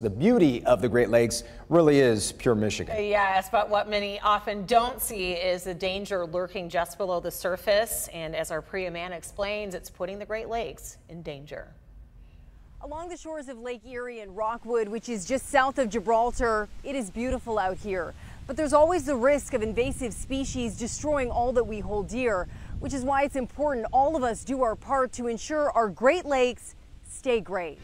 The beauty of the Great Lakes really is pure Michigan. Uh, yes, but what many often don't see is the danger lurking just below the surface. And as our Priya Mann explains, it's putting the Great Lakes in danger. Along the shores of Lake Erie and Rockwood, which is just south of Gibraltar, it is beautiful out here. But there's always the risk of invasive species destroying all that we hold dear, which is why it's important all of us do our part to ensure our Great Lakes stay great.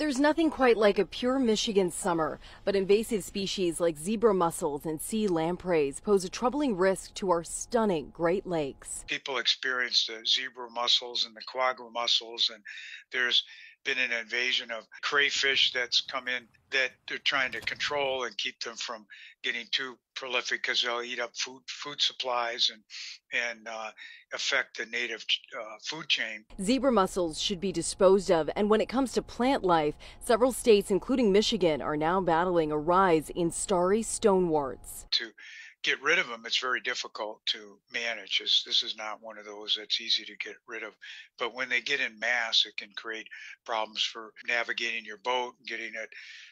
There's nothing quite like a pure Michigan summer, but invasive species like zebra mussels and sea lampreys pose a troubling risk to our stunning Great Lakes. People experience the zebra mussels and the quagga mussels, and there's been an invasion of crayfish that's come in that they're trying to control and keep them from getting too prolific because they'll eat up food food supplies and and uh, affect the native uh, food chain. Zebra mussels should be disposed of, and when it comes to plant life, several states, including Michigan, are now battling a rise in starry stoneworts. To get rid of them, it's very difficult to manage. It's, this is not one of those that's easy to get rid of. But when they get in mass, it can create problems for navigating your boat, and getting it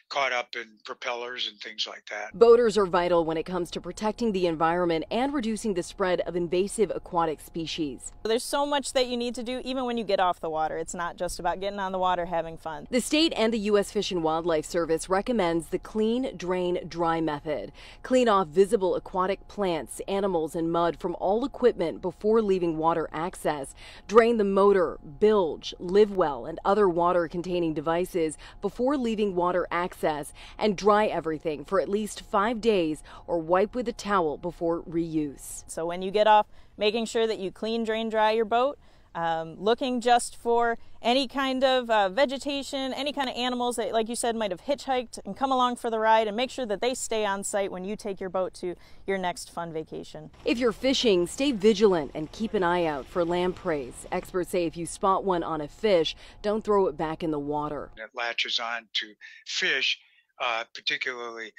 caught up in propellers and things like that. Boaters are vital when it comes to protecting the environment and reducing the spread of invasive aquatic species. There's so much that you need to do even when you get off the water. It's not just about getting on the water having fun. The state and the U.S. Fish and Wildlife Service recommends the clean, drain, dry method. Clean off visible aquatic plants, animals, and mud from all equipment before leaving water access. Drain the motor, bilge, live well, and other water containing devices before leaving water access and dry everything for at least five days or wipe with a towel before reuse. So when you get off, making sure that you clean, drain, dry your boat. Um, looking just for any kind of uh, vegetation, any kind of animals that, like you said, might have hitchhiked and come along for the ride, and make sure that they stay on site when you take your boat to your next fun vacation. If you're fishing, stay vigilant and keep an eye out for lampreys. Experts say if you spot one on a fish, don't throw it back in the water. It latches on to fish, uh, particularly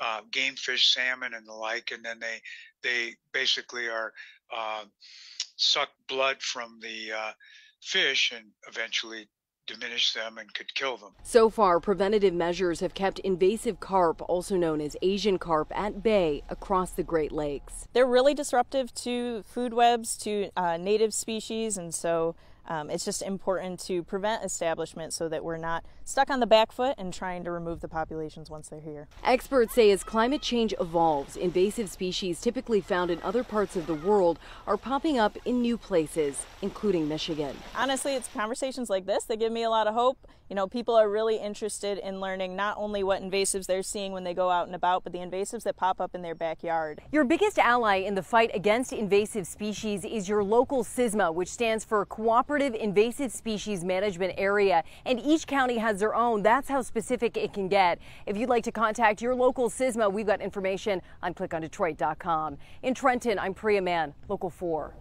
uh, game fish, salmon, and the like, and then they they basically are uh, suck blood from the uh, fish and eventually diminish them and could kill them. So far, preventative measures have kept invasive carp, also known as Asian carp, at bay across the Great Lakes. They're really disruptive to food webs, to uh, native species, and so um, it's just important to prevent establishment so that we're not stuck on the back foot and trying to remove the populations once they're here. Experts say as climate change evolves, invasive species typically found in other parts of the world are popping up in new places, including Michigan. Honestly, it's conversations like this that give me a lot of hope. You know, people are really interested in learning not only what invasives they're seeing when they go out and about, but the invasives that pop up in their backyard. Your biggest ally in the fight against invasive species is your local CISMA, which stands for Cooperative Cooperative Invasive Species Management Area, and each county has their own. That's how specific it can get. If you'd like to contact your local CISMA, we've got information on clickondetroit.com. In Trenton, I'm Priya Mann, Local 4.